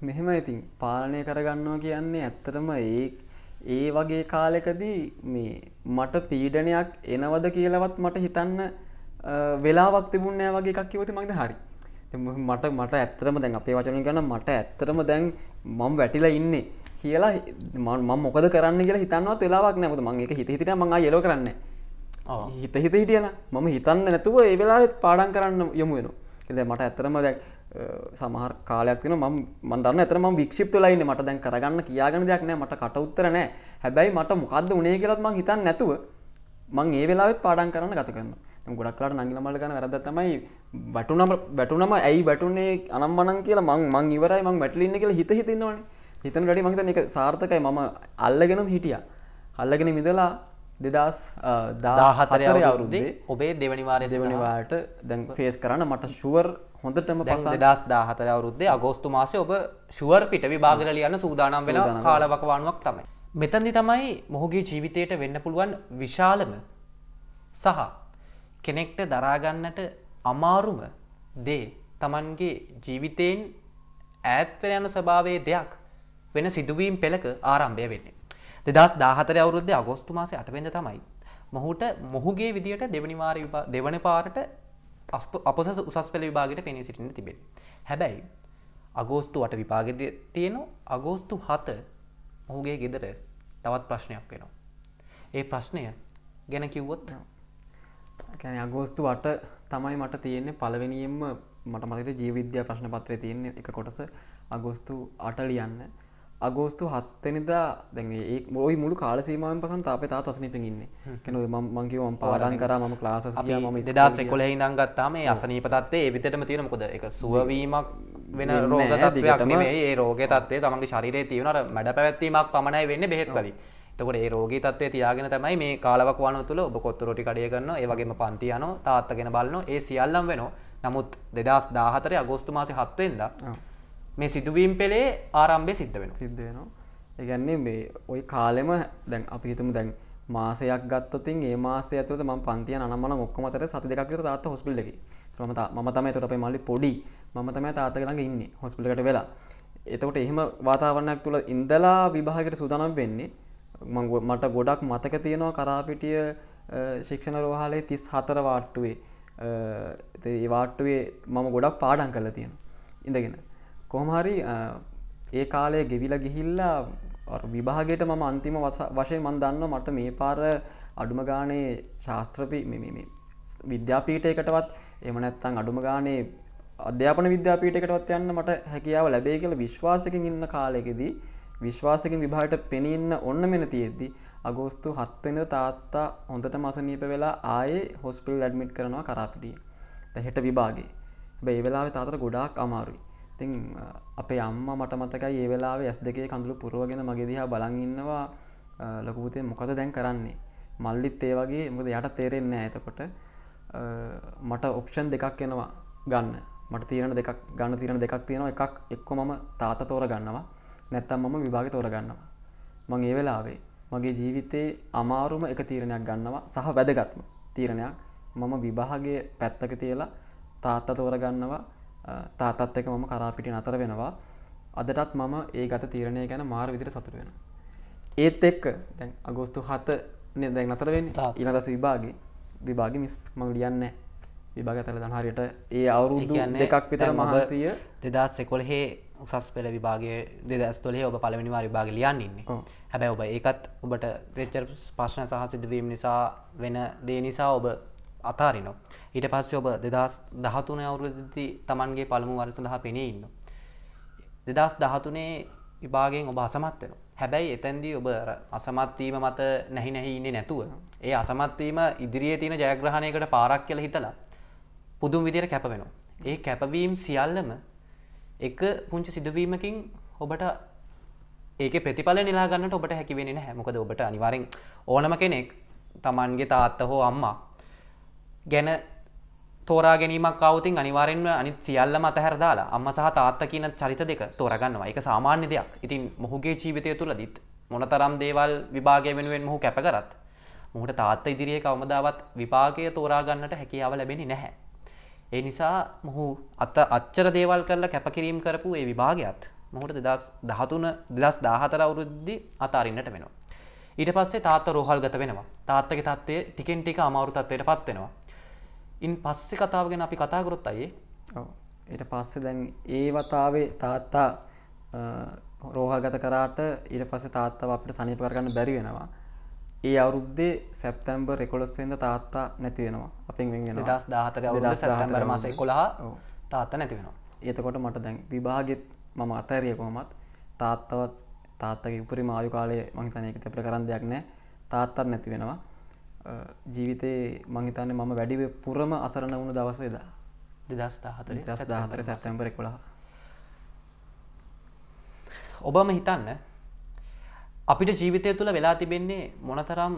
මෙහෙම ඉතින් පාලනය කරගන්නවා කියන්නේ ඇත්තටම ඒ ඒ වගේ කාලෙකදී මේ මට පීඩනයක් එනවද කියලවත් මට හිතන්න වෙලාවක් තිබුණෑ වගේ එකක් කිවති මගද හරි ම- මට මට ඇත්තටම දැන් අපේ වචන ගන්න මට ඇත්තටම දැන් මම වැටිලා ඉන්නේ කියලා මම මොකද කරන්න කියලා හිතන්නවත් වෙලාවක් නෑ මොකද මම ඒක හිත හිතට මම ආයෙ එලව කරන්නේ. හිත හිත හිටියන මම හිතන්න නැතුව ඒ වෙලාවෙත් පාඩම් කරන්න යොමු වෙනවා. ඒකද මට ඇත්තටම දැන් අ, සමහර කාලයක් තියෙනවා මම මම දන්න ඇත්තටම මම වික්ෂිප්ත වෙලා ඉන්නේ මට දැන් කරගන්න කියාගන්න දෙයක් නැහැ මට කට උත්තර නැහැ. හැබැයි මට මොකද්ද උනේ කියලාත් මම හිතන්නේ නැතුව මම ඒ වෙලාවෙත් පාඩම් කරන්න ගත කරනවා. දැන් ගොඩක් වෙලාවට නංගිලා මල්ල ගන්න වැරද්දක් තමයි බැටුනම බැටුනම ඇයි බැටුනේ අනම්මනම් කියලා මං මං ඉවරයි මං වැටලා ඉන්නේ කියලා හිත හිත ඉන්නවනේ. හිතන වැඩි මං හිතන්නේ ඒක සාර්ථකයි මම අල්ලගෙනම හිටියා. අල්ලගෙන ඉඳලා දෙදස් දාහතරය අවුරුද්දේ ඔබේ දෙවනි වාරය දෙවනිවාට දැන් ෆේස් කරන්න මට ශුවර් හොඳටම පසා දෙදස් දාහතර අවුරුද්දේ අගෝස්තු මාසේ ඔබ ශුවර් පිට විභාගර ලියන්න සූදානම් වෙලා කාලවකවානුවක් තමයි. මෙතන්දි තමයි මොහුගේ ජීවිතයට වෙන්න පුළුවන් විශාලම සහ කෙනෙක්ට දරාගන්නට අමාරුම දේ තමන්ගේ ජීවිතයෙන් ඈත්වෙන යන ස්වභාවයේ දෙයක් වෙන සිදුවීම් පෙළක ආරම්භය වෙන්නේ. දෙදස් දාහතර අවුරුද්ධ අගෝස්තු මාසය අටවෙද තමයි. මොහුට මොහුගේ විදියට දෙවනිවාර දෙවන පාරට අස්ප- අපොස උසස් පෙළ විභාගයට පෙනී සිටින්න තිබෙන. හැබැයි අගෝස්තු අට විපාගෙද තියෙනවා අගෝස්තු හත මොහුගේ ගෙදර තවත් ප්‍රශ්නයක් වෙනවා. ඒ ප්‍රශ්නය ගැන කිව්වොත් කැන අගෝස්තු වට තමයි මට තියෙන්නේ පළවෙනියෙන්ම මට මතට ජීවිද්‍යා ප්‍රශ්න පත්‍රය තියෙන්නේ එක කොටස අගෝස්තු අට ලියන්න. අගෝස්තු හත්තනිදා දැන් ඒ මොයි මුළු කාලසීමාවෙන් පසන් තාපේ තාත් අසනීපෙන් ඉන්නේ. කෙන මංකිව ම පාඩන් කර ම ලාස අපි දෙදස් එකොල හිදන් ගත්තාම ඒ අසනීප තත්වේ ඒ විතටම තියෙන මොකද? එක සුවවීමක් වෙන රෝග තත්වයක්. නෙමෙයි. ඒ රෝග තත්වේ තමන්ගේ ශරීරයේ තියෙනට මැඩ පැවැත්වීමක් පමණයි වෙන්න බෙහෙත් එතකොට ඒ රෝගී තත්ත්වය තියාගෙන තමයි මේ කාලවක් වන තුළ ඔබ කොත්තු රොටි කඩය කරන ඒ වගේම පන්ති යනවා තාත්තගෙන බලනවා. ඒ සියල්ලම් වෙනවා. නමුත් දෙදස් දාහතරේ අගෝස්තු මාසය හත්වෙන්ද මේ සිදුවීම් පෙළේ ආරම්භය සිද්ධ වෙන සිද්ධ වෙනවා. ඒගැන්නේ මේ ඔයි කාලෙම දැන් අපි හිතමු දැන් මාසයක් ගත්තතින් ඒ මාසය ඇතුළත ම පන්තිය නමන ඔක්කොමතර සති දෙකර තාත් හොස්පිල්ලකි ම ම තම තුට අපේ මල්ලි පොඩි. ම තම තාතකළඟ ඉන්න හොස්පිලට වෙලා. එතකොට එහෙම වාතාවරණයක් තුළ ඉන්දලා විභාගට සූදානම් වෙන්නේ මට ගොඩක් මතක තියෙනවා කරාපිටිය අ, ශික්ෂණ රෝහලේ තිස් හතර වාට්ටුවේ. අ, ඒ වාට්ටුවේ මම ගොඩක් පාඩන් කරලා තියෙන ඉඳගෙන. කොහමහරි ඒ කාලය ගෙවිල ගිහිල්ලා අර විභාගයට මම අන්තිම වස- වශයෙන් මන් දන්න මට මේ පාර අඩුම ගානේ ශාස්ත්‍රපි මෙ- මෙ- මෙ- විද්‍යාපීටයකටවත් එම නැත්තං අඩුම ගානේ අධ්‍යාපන විද්‍යාපීටකටවත් යන්න මට හැකියාව ලැබේ කියල විශ්වාසකින් ඉන්න කාලෙකෙදී විශ්වාසකින් විභාට පෙනීන්න ඔන්න මෙන තියෙද්දි අගෝස්තු හත්වෙන තාත්තා හොඳට මසනීප වෙලා ආයේ හොස්පිල් ඇඩ්මිට් කරනවා කරාපිටිය. හෙට විභාගේ. බැයි වෙලාව තාතර ගොඩාක් අමාරුයි. තිං අපේ අම්ම මට මතකයි ඒ වෙලාව ඇස් දෙකේ කඳුළු පුරුවගෙන මගේ දිහා බලන් ඉන්නවා. ලොකුපුතේ මොකද දැන් කරන්නේ? මල්ලිත් ඒ වගේ මොකද යට තේරෙන්නේ ඇතකොට මට ඔප්ෂන් දෙකක් එනවා ගන්න. මට තීරණ දෙකක් ගන්න තීරණ දෙකක් තියෙනවා. එකක් එක්කො මම තාත තෝර ගන්නවා නැත්තම් මම විභාග තෝර ගන්නවා මං ඒ වෙලාවේ මගේ ජීවිතයේ අමාරුම එක තීරණයක් ගන්නවා සහ වැදගත්ම තීරණයක්. මම විභාගේ පැත්තක තියලා තාත්ත තෝර ගන්නවා අ, තාතත් එක මම කරාපිටි නතර වෙනවා. අදටත් මම ඒ ගත තීරණය ගැන මාර විදිර සතුට වෙන ඒත් එක්ක දැන් අගෝස්තු හත දැන් නතර වෙන්න තාත්තා. ඉනදස විභාගේ. විභාග මිස් මං ලියන්න විභාග තල දහරයට ඒ අවුරුදු දෙකක් විතර මහන්සිය. දෙදස් එකොළහේ උසස් පෙළ විභාගේ දෙදස් තොලේ ඔබ පළවෙනිවා විභාග ලියන්න ඉන්නේ. හැබැයි ඔබ ඒකත් ඔබට වෙච්චර් ප්‍රශ්න සහ සිදුවීම නිසා වෙන දේ නිසා ඔබ අතාරිනවා. ඊට පස්සේ ඔබ දෙදස් දහතුන අවුරුදදි තමන්ගේ පළමු වර සඳහා පෙනේ ඉන්න දෙදස් දහතුනේ විභාගෙන් ඔබ අසමත් වෙන හැබැයි එතැන්දී ඔබ අසමත්වීම මත නැහි නැහි ඉන්නේ නැතුව ඒ අසමත්වීම ඉදිරියේ තියෙන ජයග්‍රහණයකට පාරක් කියලා හිතලා පුදුම විදියට කැප වෙනවා. ඒ කැපවීම් සියල්ලම එක පුංචි සිදුවීමකින් ඔබට ඒක ප්‍රතිඵල නිලා ගන්නට ඔබට හැකිවෙන නැහැ. මොකද ඔබට අනිවාරෙන් ඕනම කෙනෙක් තමන්ගේ තාත්ත හෝ අම්මා ගැන තෝරා ගැනීමක් අවතින් අනිවාරෙන්ව අනිත් සියල්ලම අතහැර දාලා අම්ම සහ තාත්ත කියන චරිත දෙක තෝරගන්නවා. එක සාමාන්‍ය දෙයක්. ඉතින් මොහුගේ ජීවිතය තුළදිත් මොනතරම් දේවල් විභාගය වෙනුවෙන් මොහු කැප කරත් මොහුට තාත්ත ඉදිරියේ කවමදාවත් විපාගය තෝරාගන්නට හැකියාව ලැබෙනි නැහැ. ඒ නිසා මොහු අත අච්චර දේවල් කරලා කැපකිරීම් කරපු ඒ විභාගයත් මොහුට දෙදස් දහතුන දෙදස් දාහතර අවුරුද්දි අතාරින්නට වෙනවා. ඊට පස්සේ තාත්ත රෝහල් ගත වෙනවා තාත්තක තත්වය ටිකෙන් ටික අමාරු තත්වයට පත් වෙනවා. ඉන් පස්සෙ කතාව ගැන අපි කතාගරොත් අයේ ඔව්. ඊට පස්සේ දැන් ඒ වතාවේ තාත්තා අ, රෝහල් ගත කරාට ඊට පස්සේ තාත්තව අපිට සනීප කරගන්න බැරි වෙනවා. ඒ අවුරුද්දේ සැප්තැම්බර් 11 වෙනිදා තාත්තා නැති වෙනවා. අපෙන් වෙන්. දෙදස් දාහතර අවුරුදු 2014 සැප්තැම්බර් මාස අවුරුද්දේ. කොළහ ඔව්. තාත්ත නැති වෙනවා. එතකොට මට දැන් විභාගෙත් මම අතහැරිය කොහොමත් තාත්තවත් තාත්තගේ උපරිම ආයු කාලය මං හිතන්නේ ඒක අපිට කරන්න දෙයක් නැහැ. තාත්තත් නැති වෙනවා. අ, ජීවිතේ මං හිතන්නේ මම වැඩි පුරම අසරණ වුණු දවස එදා. දෙදස් දාහතරේ 2014 සැප්තැම්බර් 11. ඔබම හිතන්න අපිට ජීවිතය තුළ වෙලා තිබෙන්නේ මොනතරම්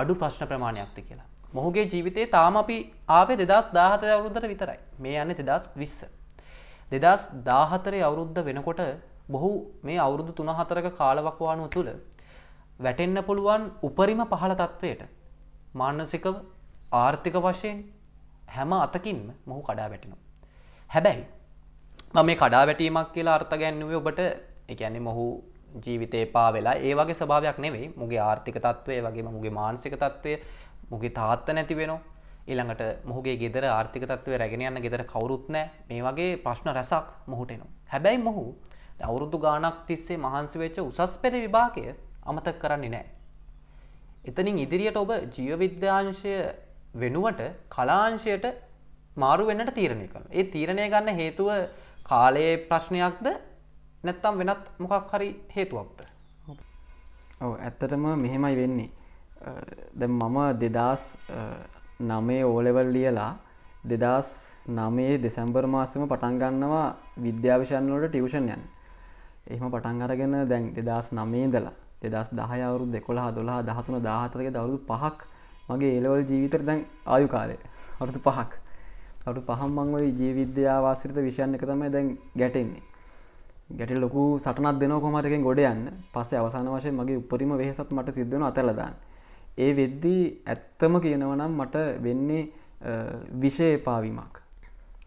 අඩු ප්‍රශ්න ප්‍රමාණයක්ද කියලා. මොහුගේ ජීවිතයේ තාම අපි ආවේ දෙදස් දාහත අවුරුද්ධට විතරයි මේ යන්න දෙදස් විස්ස. දෙදස් දාහතරේ අවුරුද්ධ වෙනකොට බොහු මේ අවුරුදු තුනහතරක කාලවකවානුව තුළ වැටෙන්න පුළුවන් උපරිම පහළ තත්ත්වයට මානසිකව ආර්ථික වශයෙන් හැම අතකින්ම මොහු කඩා වැටෙනවා. හැබැයි මම මේ කඩා වැටීමක් කියලා අර්ථ ගැන්නුවේ ඔබට එකන්නේ මොහු ජීවිතේ පා වෙලා ඒ වගේ ස්වභාවයක් නෙවෙයි. මුගේ ආර්ථික තත්ත්වය වගේ මුගේ මානසික තත්ත්වය මුගේ තාත්ත නැති වෙනවා ඊළඟට මොහුගේ ගෙදර ආර්ථික තත්ත්වය රැගෙන යන්න ගෙදර කවුරුත් නෑ මේ වගේ ප්‍රශ්න රැසක් මොහුට එනවා. හැබැයි මොහු අවුරුදු ගානක් තිස්සේ මහන්සි වෙච්ච උසස් පෙළ විභාගය අමතක කරන්නේ නෑ එතනින් ඉදිරියට ඔබ ජීවවිද්‍යාංශය වෙනුවට කලාංශයට මාරු වෙන්නට තීරණය කරන ඒ තීරණය ගන්න හේතුව කාලයේ ප්‍රශ්නයක්ද නැත්තම් වෙනත් මොකක් හරි හේතුවක්ද ඔව් ඇත්තටම මෙහෙමයි වෙන්නේ. අ, දැන් මම දෙදස් නමේ ඕලෙවල් ලියලා දෙදස් නමේ දෙසැම්බර් මාසම පටන් ගන්නවා විද්‍යාවිෂයන්වලට ටියවෂන් යන්න. එහෙම පටන් අරගෙන දැන් දෙදස් නමේදලා දෙදස් දහය අවුරුදු දෙකොළහ දොලා දහතුන දාහතරක දවරුදු පහක් මගේ ඒලවල් ජීවිතර දැන් ආයු කාලය අවුරුදු පහක් අවුරුදු පහම් මං ඔය ජීවිද්‍යාවාසිරිත විෂයන් එක තමයි දැන් ගැටෙන්නේ ගැට ලොකු සටනත් දෙනව කොමටකින් ගොඩ යන්න. පස්සේ අවසාන වශයෙන් මගේ උපරිම වෙහෙසත් මට සිද්ධන අතලදාන්න. ඒ වෙද්දී ඇත්තම කියනවනම් මට වෙන්නේ විෂය එපාවීමක්.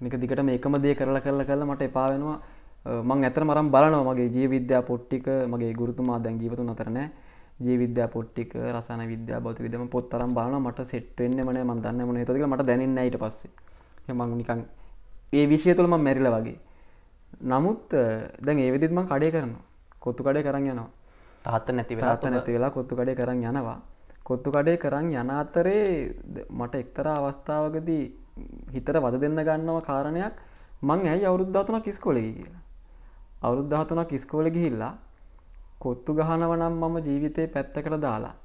මේක දිකට මේකම දේ කරලා කරලා කරලා මට එපා වෙනවා. මං ඇතර මරම් බලනවා මගේ ජීව විද්‍යා පොට්ටික මගේ ගුරුතුමා දැන් ජීවතුන් අතර නෑ. ජීව විද්‍යා පොට්ටික රසායන විද්‍යා භෞතික විද්‍යාව පොත් තරම් බලනවා. මට සෙට් වෙන්නේ මම මන් දන්නේ මොන හේතුවද කියලා මට දැනෙන්නේ නැහැ ඊට පස්සේ. මං නිකන් ඒ විෂය තුල මම මැරිලා වගේ. නමුත් දැන් ඒ වෙදිත් මං කඩේ කරනවා කොත්තු කඩේ කරන් යනවා තාත්ත නැති තාත්තා නැති වෙලා කොත්තු කඩේ කරන් යනවා කොත්තු කඩේ කරන් යන අතරේ මට එක්තරා අවස්ථාවකදී හිතට වද දෙන්න ගන්නව කාරණයක් මං ඇයි අවුරුදු 13ක් ඉස්කෝලේ ගියේ කියලා. අවුරුදු 13ක් ඉස්කෝලේ ගිහිල්ලා කොත්තු ගහනව නම් මම ජීවිතේ පැත්තකට දාලා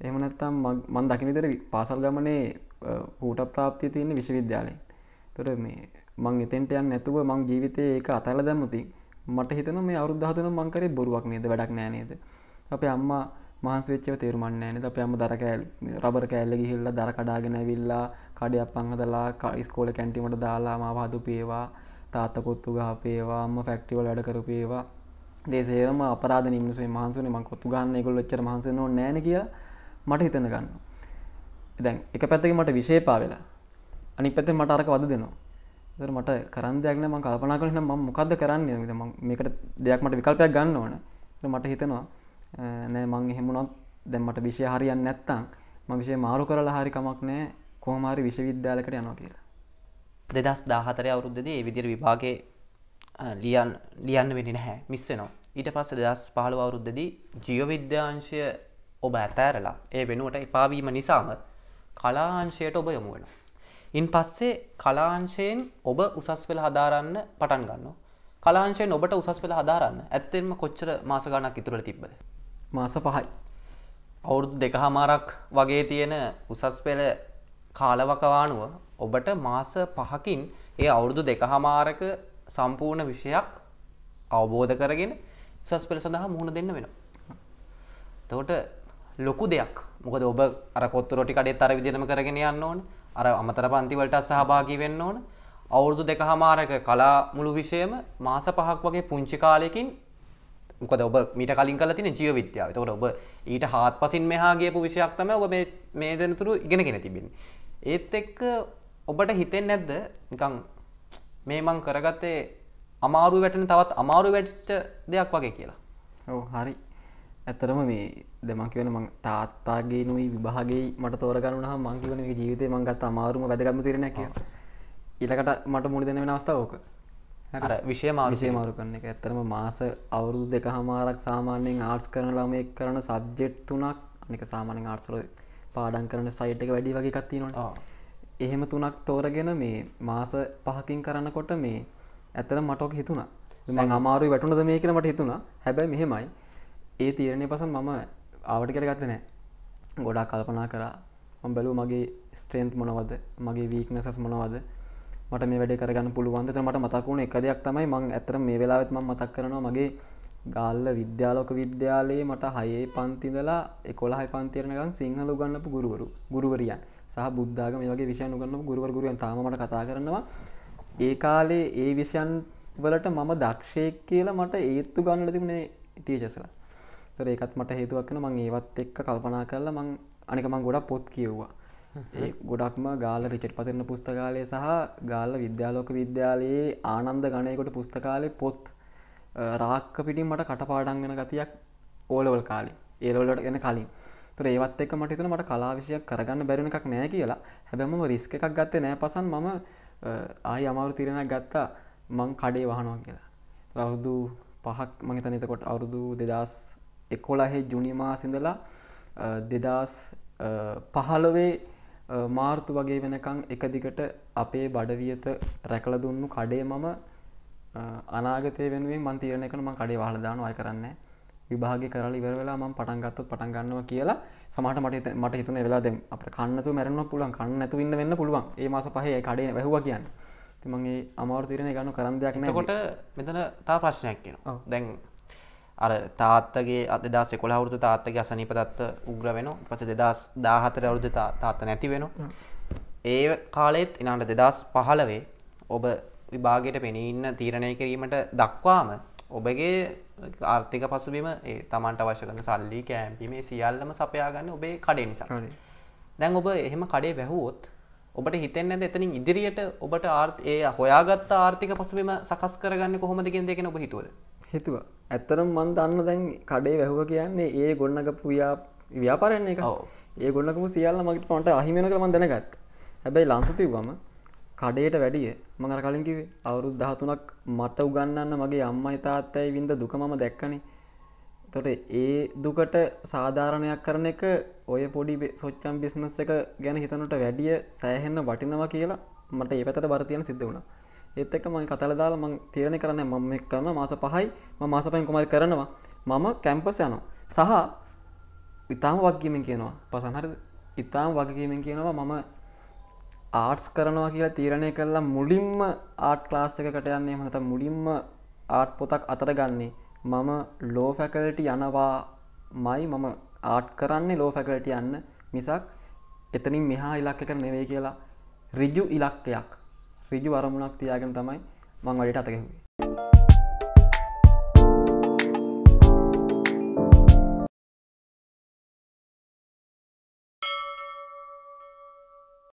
එහෙම නැත්නම් මං- මං දකින විදිහට පාසල් ගමනේ ඌට ප්‍රාප්තිය තියෙන විශ්වවිද්‍යාලයෙන්. ඒතර මේ මං එතෙන්ට යන්නේ නැතුව මං ජීවිතේ ඒක අතහැරලා දැම්මොතින් මට හිතෙනවා මේ අවුරුදු 13 මං කරේ බොරුවක් නේද වැඩක් නෑ නේද. අපේ අම්මා මහන්සි වෙච්චව තේරුම්න්නේ නැහැ නේද? අපේ අම්මා දර කෑල්ල රබර් කෑල්ල ගිහිල්ලා දර කඩාගෙන ඇවිල්ලා කඩේ අප්පන් හදලා ක- ඉස්කෝලේ කැන්ටින් වලට දාලා මාව හදුපේවා තාත්තා කොත්තු ගහපේවා අම්මා ෆැක්ටරි වල වැඩ කරපේවා දේශේරම අපරාධ නිම්නසුවේ මහන්සිුනේ මං කොත්තු ගහන්න ඒගොල්ලෝ එච්චර මහන්සි වෙන්න ඕනේ නැහැ නේ කියලා මට හිතෙන ගන්නවා. දැන් එක පැත්තකින් මට විශේෂපා වෙලා අනිත් පැත්තෙන් මට අරක වද දෙනවා. ඒතර මට කරන්න දෙයක් නැහැ මම කල්පනා කරන මම මොකද්ද කරන්නේ මම මේකට දෙයක් මට විකල්පයක් ගන්න ඕන. ඒතර මට හිතෙනවා අ, නෑ මං එහෙම වුණත් දැන් මට විෂය හරියන්නේ නැත්තම් මම විෂය මාරු කරලා හරි කමක් නැහැ කොහොම හරි විශ්වවිද්‍යාලයකට යනවා කියලා. දෙදස් දාහතරය අවුරුද්ධදී ඒ විදිර විභාගේ ලියන් ලියන්න වෙනි නැහැ මිස්සනවා ඊට පස්ස දස් පහළ අවුරුද්දදී ජීවවිද්‍යාංශය ඔබ ඇතෑරලා ඒ වෙනුවට එපාවීම නිසාම කලාංශයට ඔබ යොමු වෙන. ඉන් පස්සේ කලාංශයෙන් ඔබ උසස් වෙල හදාරන්න පටන් ගන්න. කලාංශයෙන් ඔබට උසස් වෙල හදාරන්න ඇත්තෙන්ම කොච්චර මාස ගණක් ඉතුරට තිබ්බද. මාස පහයි අවුරුදු දෙක හමාරක් වගේ තියෙන උසස් පෙළ කාලවකවානුව ඔබට මාස පහකින් ඒ අවුරුදු දෙක හමාරක සම්පූර්ණ විෂයක් අවබෝධ කරගෙන උසස් පෙළ සඳහා මුහුණ දෙන්න වෙන. තෝට ලොකු දෙයක් මොකද ඔබ අර කොත්තු රොටි කඩෙත් අර විදිහටම කරගෙන යන්න ඕන අර අමතර පන්ති වලටත් සහභාගී වෙන්න ඕන. අවුරුදු දෙක හමාරක කලා මුළු විෂයම මාස පහක් වගේ පුංචි කාලෙකින් මොකද ඔබ මීට කලින් කල තින ජීව විද්‍යාව. තකොට ඔබ ඊට හත් පසින් මෙහා ගේපු විෂයක් තම ඔබ මේ දෙනතුරු ඉගෙනගෙන තිබෙන ඒත් එක්ක ඔබට හිතෙන් නැද්ද? නිකං මේ මං කරගත්තේ අමාරු වැටෙන තවත් අමාරු වැට්ට දෙයක් වගේ කියලා. ඔව් හරි. ඇත්තරම මේ දෙමක් කියන මං තාත්තාගේ නුයි විභාගේ මට තෝරගන්න හම මංකිවන ජීවිතය මංගත් අමාරුම වැදගම තිරන කිය ඉලකට මට මුණ දෙන වෙන අවස්ථාව ඕක. අර විෂය මාරුෂය මාරු කරන එක. ඇත්තරම මාස අවුරුදු දෙක හමාරක් සාමාන්‍යයෙන් ආර්ට්ස් කරන ළමයෙක් කරන සබ්ජෙට් තුනක් අනික සාමානෙන් ආර්ට්සල පාඩන් කරන සයිට් එක වැඩි වගේ කත්තිනවා එහෙම තුනක් තෝරගෙන මේ මාස පහකින් කරන්නකොට මේ ඇතර මටෝක හිතුනා මං අමාරු වැටුනද මේ කියල මට හිතුනා හැබැයි මෙහෙමයි ඒ තීරණය පසන් මම ආවට කර ගත්ත නෑ. ගොඩා කල්පනා කරා. මම් බැලූ මගේ ස්ට්‍රේන්ත් මොනවද? මගේ වීක්නසස් මොනවද? මට මේ වැඩ කරගන්න පුළුවන්ද? මට මතකුණ එක දෙයක් තමයි මං ඇතර මේ වෙලාවෙත් ම මතක් කරනවා මගේ ගාල්ල විද්‍යාලෝක විද්‍යාලයේ මට හයේ පන්තිදලා එකොළහයි පන්තිරනගන් සිංහල ගන්නපු ගුරුවරු ගුරුවරියන් සහ බුද්ධාග මේ වගේ විෂයන් උගන්න ගුරුවරුවන් තාමට කතා කරනවා. ඒ කාලේ ඒ විෂයන් වලට මම දක්ෂයෙක් කියලා මට ඒත්තු ගන්නට තිබුණේ ටීචසලා තර ඒකත් මට හේතුවක්න මං ඒවත් එක්ක කල්පනා කරලා මං අනික මං ගොඩක් පොත් කියව්වා. ඒ ගොඩක්ම ගාල රිචට් පතරන්න පුස්තකාලය සහ ගාල විද්‍යාලෝක විද්‍යාලයේ ආනන්ද ගණයකොට පුස්තකාලය පොත් රාක්ක පිටින් මට කටපාඩන් වෙන ගතියක් ඕලවල් කාලි. ඒරවලට ගෙන කලින්. තර ඒවත් එක මටතන මට කලාවිෂයක් කරගන්න බැරින එකක් නෑ කියලා. හැබැම රිස්ක එකක් ගත්තේ නෑ පසන් මම ආය අමාරු තිරෙනක් ගත්තා. මං කඩේ වහනවා කියලා. රවුදු පහක් මහිතන එතකොට අවුරුදු දෙදස් එකොලහෙ ජුනිමා සිඳලා දෙදස් පහළොවේ මාර්තු වගේ වෙනකං එක දිගට අපේ බඩවියත රැකල දුන්නු කඩේ මම අනාගතය වෙනුවෙන් මන් තීරණ එකන ම කඩේ වාහලදාන අය කරන්න විභාග කරල ඉවර වෙලා ම පටන්ගත්තු පටන් ගන්නවා කියලා සමට මට මට හිතුන වෙලා දෙම අප කන්නතු මැරන්න පුළුවන් කන්න ඇතු ඉන්න වෙන්න පුළුවන්. ඒ මාස පහේ කඩේ වැහුව කියන්න. තිමගේ අමාර තිරණ ගන්න කරන්න දෙයක් නකොට මෙතන තා ප්‍රශ්නයක් කියන දැන් අර තාත්තගේ අද දස් කොළ අවුරුදු තාත්තගේ අසනීපදත්ත උග්‍ර වෙන පස දෙදස් දාහතර අවුරුදු තාත්ත නැති වෙන ඒ කාලෙත් දෙදස් පහලවේ ඔබ විභාගයට පෙනීන්න තීරණය කිරීමට දක්වාම ඔබගේ ආර්ථික පසුබිම ඒ තමන්ට අවශ්‍ය කරන සල්ලි කෑම්පීමේ සියල්ලම සපයාගන්න ඔබේ කඩේ නිසා. දැන් ඔබ එහෙම කඩේ වැැහුවොත් ඔබට හිතෙන් ඇද එතනින් ඉදිරියට ඔබට ආර්ථ ඒ හොයාගත්ත ආර්ථික පසුබිම සකස් කරගන්න කොහොමදගෙන් දෙකෙන ඔබ හිතුවද හිතුව. ඇත්තරම් මන් දන්න දැන් කඩේ වැැහුව කියන්නේ ඒ ගොන්නකපු ව්‍යා ව්‍යාපාරන්නේ එක. ඒ ගොන්නකම සියල්ල මගට පොට අහිමෙන කරම දැනගත් හැබැයි ලංසතිව්වම කඩේට වැඩිය මඟර කලින්කිවේ අවුරුද් දහතුනක් මට උගන්නන්න මගේ අම්මයි තාත්තයි විඳ දුක මම දැක්කනේ. තොට ඒ දුකට සාධාරණයක් කරන එක ඔය පොඩි සොච්චම් බිස්නස් එක ගැන හිතනට වැඩිය සෑහෙන්න වටිනවා කියලා මට ඒ පැතට බරතියන සිද්ධ වුණා ඒත් එක්ක මම කතල දාලා මං තීරණය කරන්නේ මම මේක කරනවා මාස 5යි මම මාස 5න් කොහමද කරනවා. මම කැම්පස් යනවා. සහ ඉතාම වගකීමෙන් කියනවා. පසන් හරිද? ඉතාම වගකීමෙන් කියනවා මම ආර්ට්ස් කරනවා කියලා තීරණය කරලා මුලින්ම ආර්ට් ක්ලාස් එකකට යන්නේ එහෙම නැත්නම් මුලින්ම ආර්ට් පොතක් අතර ගන්නේ මම ලෝ ෆැකල්ටි යනවා මයි මම ආර්ට් කරන්නේ ලෝ ෆැකල්ටි යන්න. මිසක් එතනින් මෙහා ඉලක්ක නෙවෙයි කියලා රිජු ඉලක්කයක් රිජු අරමුණක් තියාගෙන තමයි මං වැඩට අතගැහුවේ